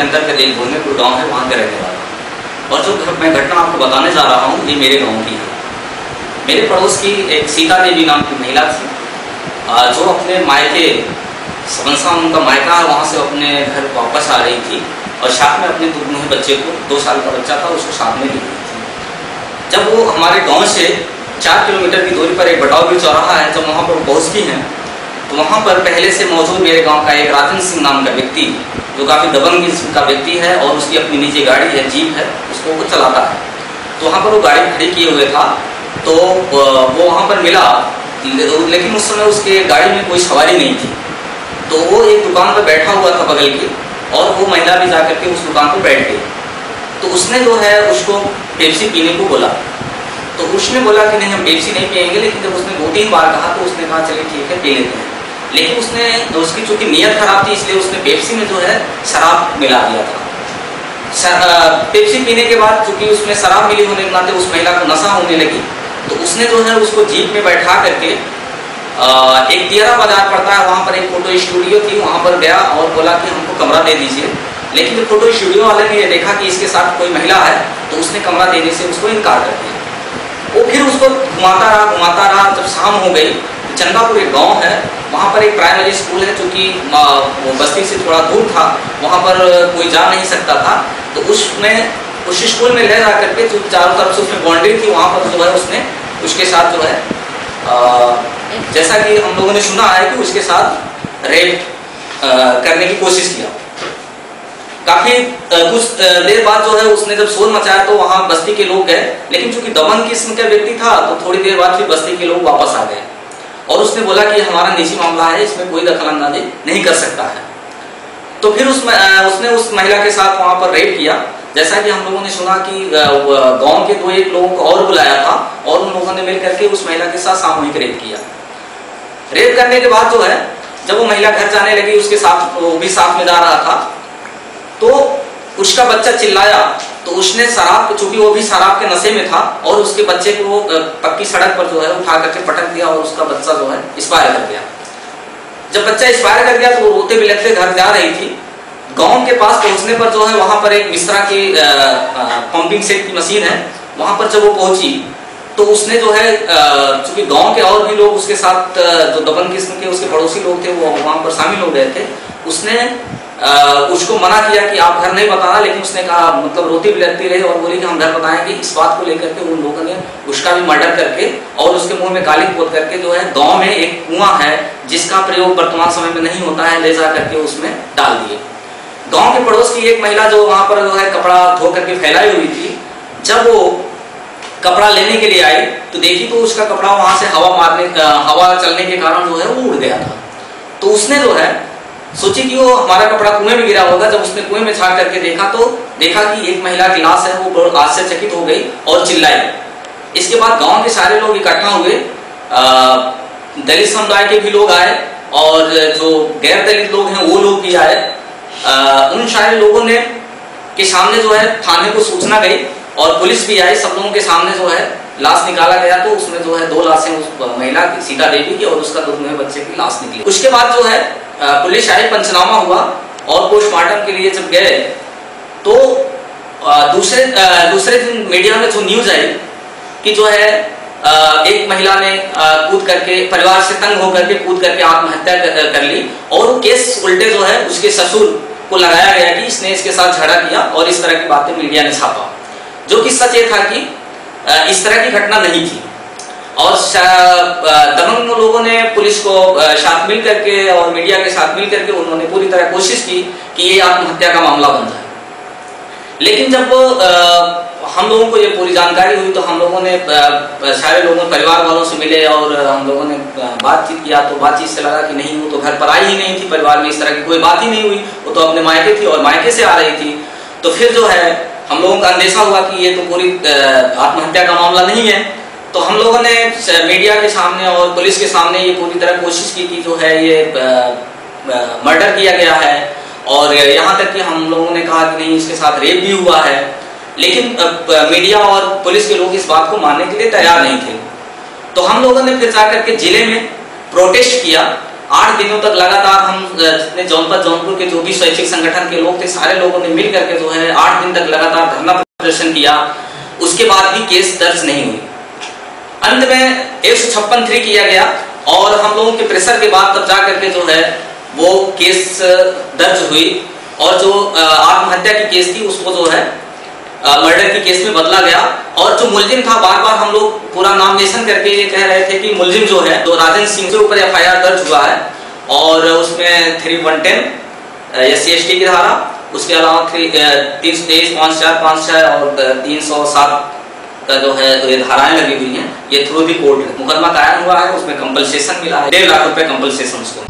अंदर का रेल में कोई गाँव है, वहाँ का रहने वाला। और जो मैं घटना आपको बताने जा रहा हूँ, ये मेरे गाँव की है। मेरे पड़ोस की एक सीता देवी नाम की महिला थी। जो अपने मायके समनसा उनका मायका है वहाँ से अपने घर वापस आ रही थी और साथ में अपने दुर्मुहे बच्चे को दो साल का बच्चा था, उसको साथ में ली थी। जब वो हमारे गाँव से चार किलोमीटर की दूरी पर एक बटाव भी चौराहा है, जब वहाँ पर पहुँचती हैं तो वहाँ पर पहले से मौजूद मेरे गाँव का एक राजन सिंह नाम का व्यक्ति, जो काफ़ी दबंग का व्यक्ति है और उसकी अपनी निजी गाड़ी है, जीप है, उसको वो चलाता है। तो वहाँ पर वो गाड़ी खड़ी किए हुए था। तो वो वहाँ पर मिला, लेकिन उस समय उसके गाड़ी में कोई सवारी नहीं थी। तो वो एक दुकान पर बैठा हुआ था बगल की, और वो महिला भी जा करके उस दुकान पर बैठ गई तो उसने जो है, उसको पेप्सी पीने को बोला। तो उसने बोला कि नहीं, हम पेप्सी नहीं पियेंगे, लेकिन जब उसने दो तीन बार कहा तो उसने कहा, चलिए ठीक है, पी लेते हैं। लेकिन उसने उसकी चूँकि नीयत खराब थी, इसलिए उसने पेप्सी में जो है शराब मिला दिया था। पेप्सी पीने के बाद चूँकि उसमें शराब मिली होने के नाते उस महिला को नशा होने लगी तो उसने जो है उसको जीप में बैठा करके एक तियरा बाज़ार पड़ता है, वहाँ पर एक फ़ोटो स्टूडियो थी, वहाँ पर गया और बोला कि हमको कमरा दे दीजिए। लेकिन जब फ़ोटो स्टूडियो वाले ने देखा कि इसके साथ कोई महिला है तो उसने कमरा देने से उसको इनकार कर दिया। वो फिर उसको घुमाता रहा घुमाता रहा, जब शाम हो गई तो चंदापुर एक गाँव है वहाँ पर एक प्राइमरी स्कूल है जो कि बस्ती से थोड़ा दूर था, वहाँ पर कोई जा नहीं सकता था। तो उसमें, उस स्कूल में ले जा करके जो चारों तरफ़ से उसमें बाउंड्री थी, वहाँ पर जो है उसने उसके साथ जो है जैसा कि हम लोगों ने सुना है कि उसके साथ रेप करने की कोशिश किया। काफ़ी कुछ देर बाद जो है उसने जब शोर मचाया तो वहाँ बस्ती के लोग गए, लेकिन चूँकि दमन किस्म का व्यक्ति था तो थोड़ी देर बाद फिर बस्ती के लोग वापस आ गए। उसने बोला कि हमारा निजी मामला है, इसमें कोई दखल अंदाजी नहीं कर सकता है। तो फिर उस उसने उस महिला के साथ वहाँ पर रेप किया। जैसा कि हम लोगों ने सुना कि गाँव के दो एक लोगों को और बुलाया था और उन लोगों ने मिल करके उस महिला के साथ सामूहिक रेप किया। रेप करने के बाद जो है, जब वो महिला घर जाने लगी, उसके साथ, वो भी साथ में जा रहा था तो उसका बच्चा चिल्लाया तो उसने शराब, चूँकि वो भी शराब के नशे में था और उसके बच्चे को पक्की सड़क पर जो है उठा करके पटक दिया और उसका बच्चा जो है एक्सपायर कर गया जब बच्चा एक्सपायर कर गया तो वो रोते बिलखते घर जा रही थी। गाँव के पास पहुँचने पर जो है वहाँ पर एक मिश्रा की पंपिंग सेट की मशीन है। वहाँ पर जब वो पहुँची तो उसने जो है चूँकि गाँव के और भी लोग उसके साथ जो दबन किस्म के उसके पड़ोसी लोग थे, वो वहाँ पर शामिल हो गए थे। उसने उसको मना किया कि आप घर नहीं बताना, लेकिन उसने कहा मतलब रोती बिलखती रही और बोली कि हम घर बताएँगे इस बात को लेकर के उन लोगों ने उसका भी मर्डर करके और उसके मुँह में काली पोत करके जो है, गाँव में एक कुआँ है, जिसका प्रयोग वर्तमान समय में नहीं होता है ले जा करके उसमें डाल दिए। गाँव के पड़ोस की एक महिला जो वहाँ पर जो है, कपड़ा धो करके फैलाई हुई थी, जब वो कपड़ा लेने के लिए आई तो देखी तो उसका कपड़ा वहाँ से हवा मारने हवा चलने के कारण जो है, वो उड़ गया था। तो उसने जो है सोची कि वो हमारा कपड़ा कुएँ में गिरा होगा। जब उसने कुएँ में झाँक करके देखा तो देखा कि एक महिला की लाश है, वो आश्चर्यचकित हो गई और चिल्लाई। इसके बाद गाँव के सारे लोग इकट्ठा हुए दलित समुदाय के भी लोग आए और जो गैर दलित लोग हैं, वो लोग भी आए। उन सारे लोगों ने के सामने जो है, थाने को सूचना गई और पुलिस भी आई। सब लोगों के सामने जो है, लाश निकाला गया तो उसमें जो है, दो लाशें उस महिला की, सीता देवी की और उसका दो बच्चे की लाश निकली। उसके बाद जो है पुलिस आई पंचनामा हुआ और पोस्टमार्टम के लिए जब गए तो दूसरे दूसरे दिन मीडिया में जो न्यूज़ आई कि जो है एक महिला ने कूद करके परिवार से तंग होकर के कूद करके आत्महत्या कर, कर ली और वो केस उल्टे जो है उसके ससुर को लगाया गया कि इसने इसके साथ झगड़ा किया और इस तरह की बातें मीडिया ने छापा। जो कि सच ये था कि इस तरह की घटना नहीं थी। और दबंग लोगों ने पुलिस को साथ मिल करके और मीडिया के साथ मिल करके उन्होंने पूरी तरह कोशिश की कि ये आत्महत्या का मामला बन जाए। लेकिन जब हम लोगों को ये पूरी जानकारी हुई तो हम लोगों ने सारे लोगों, परिवार वालों से मिले और हम लोगों ने बातचीत किया तो बातचीत से लगा कि नहीं, वो तो घर पर आई ही नहीं थी, परिवार में इस तरह की कोई बात ही नहीं हुई, वो तो अपने मायके थी और मायके से आ रही थी। तो फिर जो है, हम लोगों का अंदेशा हुआ कि ये तो पूरी आत्महत्या का मामला नहीं है। तो हम लोगों ने मीडिया के सामने और पुलिस के सामने ये पूरी तरह कोशिश की कि जो है ये मर्डर किया गया है। और यहाँ तक कि हम लोगों ने कहा कि नहीं, इसके साथ रेप भी हुआ है। लेकिन मीडिया और पुलिस के लोग इस बात को मानने के लिए तैयार नहीं थे। तो हम लोगों ने फिर जा करके ज़िले में प्रोटेस्ट किया। आठ दिनों तक लगातार हम जितने जौनपुर जौनपुर के जो भी स्वैच्छिक संगठन के लोग थे, सारे लोगों ने मिल करके जो है आठ दिन तक लगातार धरना प्रदर्शन किया। उसके बाद भी केस दर्ज नहीं हुई अंत में एक सौ छप्पन थ्री किया गया और हम लोगों के प्रेशर के बाद तब जा करके जो है, वो केस दर्ज हुई और जो आत्महत्या की केस थी, उसको जो है मर्डर की केस में बदला गया और जो मुलजिम था बार बार हम लोग पूरा नामिनेशन करके ये कह रहे थे कि मुलजिम जो है तो राजन सिंह के ऊपर एफ़ दर्ज हुआ है और उसमें three one ten S C की धारा, उसके अलावा थ्री तीन सौ तेईस, पाँच चार, पाँच छः और तीन सौ सात का जो है तो ये धाराएँ लगी हुई हैं, ये थ्रू दी कोर्ट है। मुकदमा कायम हुआ है, उसमें कंपलसेशन मिला है। डेढ़ लाख रुपए कंपलसेशन उसको।